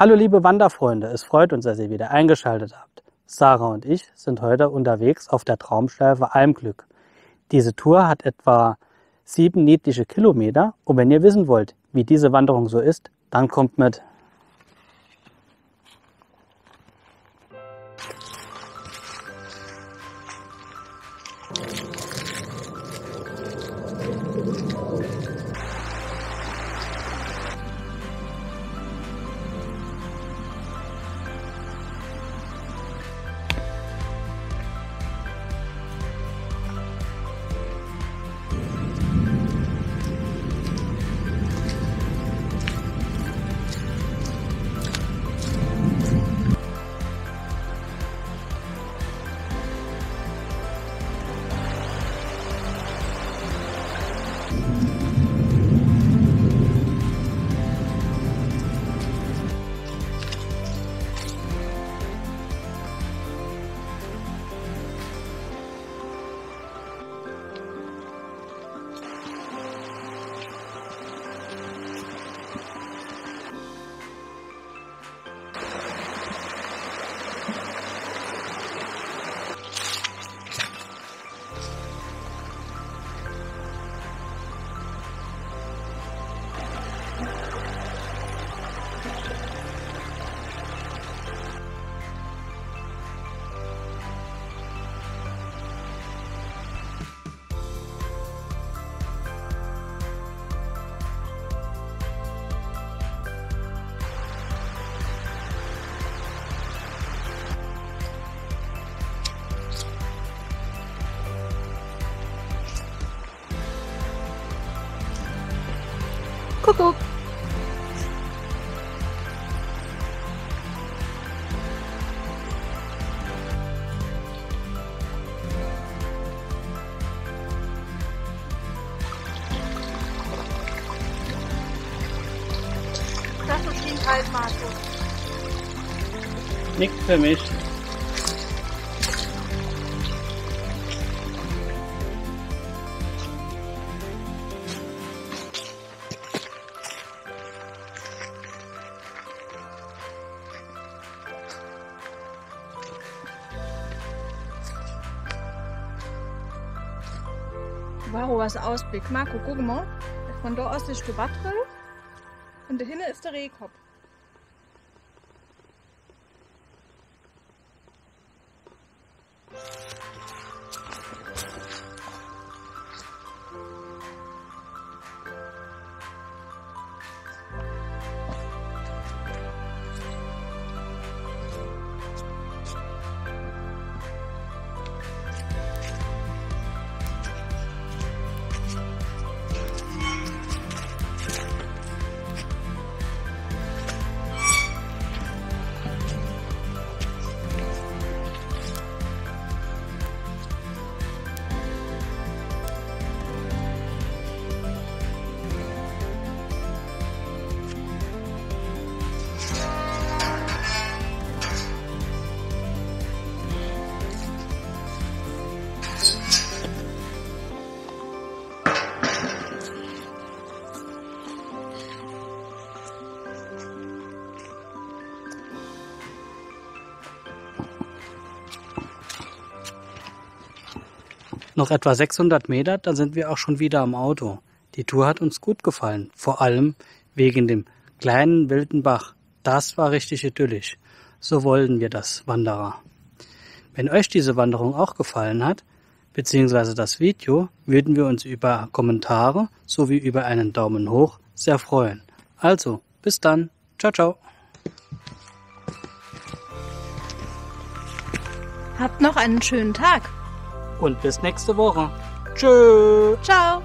Hallo liebe Wanderfreunde, es freut uns, dass ihr wieder eingeschaltet habt. Sarah und ich sind heute unterwegs auf der Traumschleife Almglück. Diese Tour hat etwa sieben niedliche Kilometer und wenn ihr wissen wollt, wie diese Wanderung so ist, dann kommt mit. Kuckuck. Das ist wie ein Kalt, Markus. Nichts für mich. Wow, was Ausblick. Marco, guck mal. Von da aus ist der Battrell und da hinten ist der Rehkopf. Noch etwa 600 Meter, dann sind wir auch schon wieder am Auto. Die Tour hat uns gut gefallen, vor allem wegen dem kleinen wilden Bach. Das war richtig idyllisch. So wollten wir das, Wanderer. Wenn euch diese Wanderung auch gefallen hat, beziehungsweise das Video, würden wir uns über Kommentare sowie über einen Daumen hoch sehr freuen. Also, bis dann. Ciao, ciao. Habt noch einen schönen Tag. Und bis nächste Woche. Tschö. Ciao.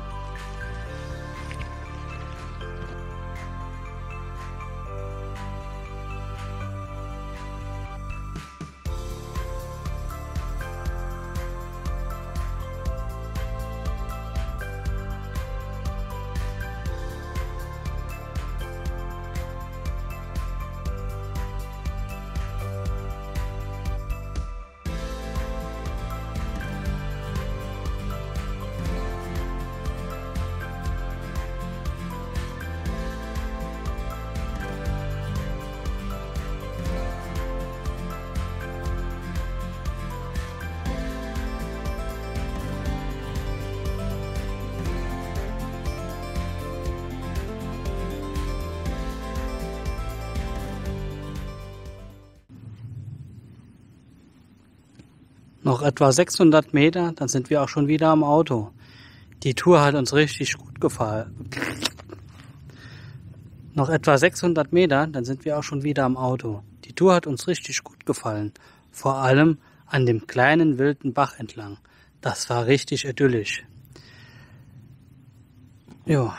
Noch etwa 600 Meter, dann sind wir auch schon wieder am Auto. Die Tour hat uns richtig gut gefallen. Noch etwa 600 Meter, dann sind wir auch schon wieder am Auto. Die Tour hat uns richtig gut gefallen. Vor allem an dem kleinen wilden Bach entlang. Das war richtig idyllisch. Ja.